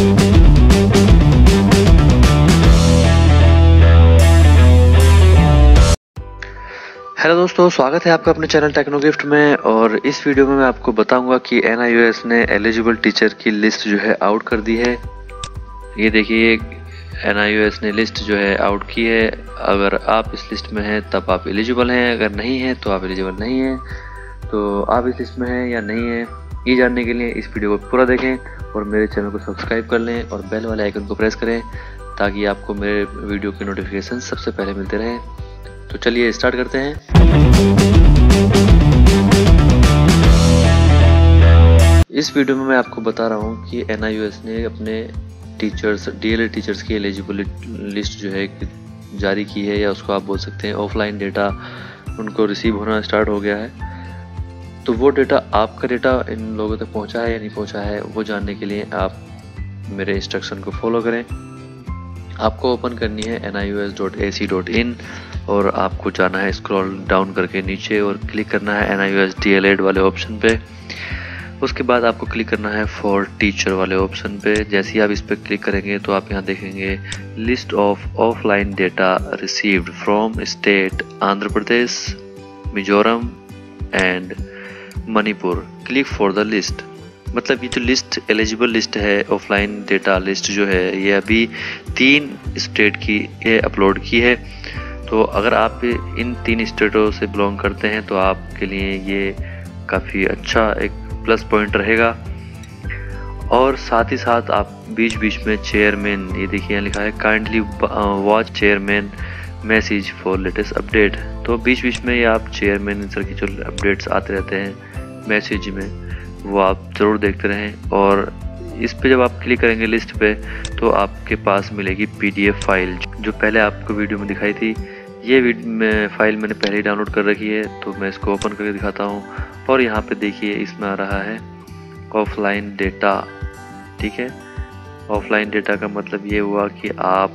Hello दोस्तों, स्वागत है आपका अपने चैनल टेक्नो गिफ्ट में और इस वीडियो में मैं आपको बताऊँगा कि एन ने एलिजिबल टीचर की लिस्ट जो है आउट कर दी है। ये देखिए एन ने लिस्ट जो है आउट की है। अगर आप इस लिस्ट में हैं, तब आप एलिजिबल हैं। अगर नहीं हैं तो आप एलिजिबल नहीं हैं। तो आप इस लिस्ट में हैं या नहीं हैं, ये जानने के लिए इस वीडियो को पूरा देखें। और मेरे चैनल को सब्सक्राइब कर लें और बेल वाले आइकन को प्रेस करें ताकि आपको मेरे वीडियो के नोटिफिकेशन सबसे पहले मिलते रहें। तो चलिए स्टार्ट करते हैं। इस वीडियो में मैं आपको बता रहा हूँ कि एनआईयूएस ने अपने टीचर्स डी टीचर्स की एलिजिबल लिस्ट जो है जारी की है या उसको आप बोल सकते हैं ऑफलाइन डेटा उनको रिसीव होना स्टार्ट हो गया है। तो वो डेटा आपका डेटा इन लोगों तक पहुँचा है या नहीं पहुँचा है, वो जानने के लिए आप मेरे इंस्ट्रक्शन को फॉलो करें। आपको ओपन करनी है इन और आपको जाना है स्क्रॉल डाउन करके नीचे और क्लिक करना है एल एड वाले ऑप्शन पे। उसके बाद आपको क्लिक करना है फॉर टीचर वाले ऑप्शन पे। जैसे ही आप इस पर क्लिक करेंगे तो आप यहाँ देखेंगे list of offline data received from state Andhra Pradesh Mizoram and Manipur click for the list मतलब ये जो लिस्ट एलिजिबल लिस्ट है ऑफलाइन डेटा लिस्ट जो है, ये अभी तीन स्टेट की, ये अपलोड की है। तो अगर आप इन तीन स्टेटों से बिलोंग करते हैं तो आपके लिए ये काफ़ी अच्छा एक प्लस पॉइंट रहेगा। और साथ ही साथ आप बीच बीच में चेयरमैन ये देखिए यहाँ लिखा है kindly watch chairman message for latest update तो बीच बीच में ये आप चेयरमैन सर की जो अपडेट्स आते रहते हैं मैसेज में वो आप ज़रूर देखते रहें और इस पे जब आप क्लिक करेंगे लिस्ट पे तो आपके पास मिलेगी पीडीएफ फ़ाइल जो पहले आपको वीडियो में दिखाई थी। ये मैं, फ़ाइल मैंने पहले ही डाउनलोड कर रखी है तो मैं इसको ओपन करके दिखाता हूँ। और यहाँ पे देखिए इसमें आ रहा है ऑफलाइन डेटा ठीक है? ऑफलाइन डेटा का मतलब ये हुआ कि आप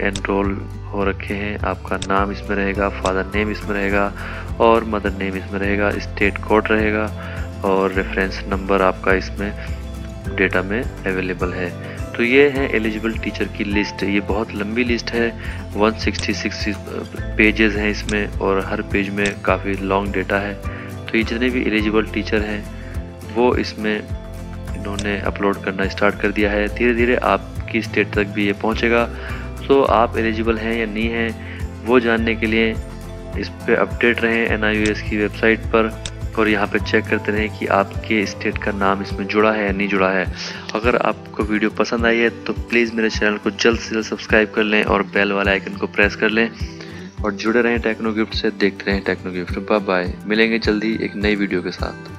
एनरोल हो रखे हैं। आपका नाम इसमें रहेगा फादर नेम इसमें रहेगा और मदर नेम इसमें रहेगा स्टेट कोड रहेगा और रेफरेंस नंबर आपका इसमें डेटा में अवेलेबल है। तो ये है एलिजिबल टीचर की लिस्ट ये बहुत लंबी लिस्ट है। 166 पेजेस हैं इसमें और हर पेज में काफ़ी लॉन्ग डेटा है। तो ये जितने भी एलिजिबल टीचर हैं, वो इसमें इन्होंने अपलोड करना स्टार्ट कर दिया है। धीरे धीरे आपकी स्टेट तक भी ये पहुंचेगा। तो आप एलिजिबल हैं या नहीं हैं, वो जानने के लिए इस पर अपडेट रहें एन की वेबसाइट पर और यहाँ पे चेक करते रहें कि आपके स्टेट का नाम इसमें जुड़ा है या नहीं जुड़ा है। अगर आपको वीडियो पसंद आई है तो प्लीज़ मेरे चैनल को जल्द से जल्द सब्सक्राइब कर लें और बेल वाले आइकन को प्रेस कर लें। और जुड़े रहें टेक्नो गिफ्ट से, देखते रहें टेक्नो गिफ्ट बाय बाय मिलेंगे जल्दी एक नई वीडियो के साथ।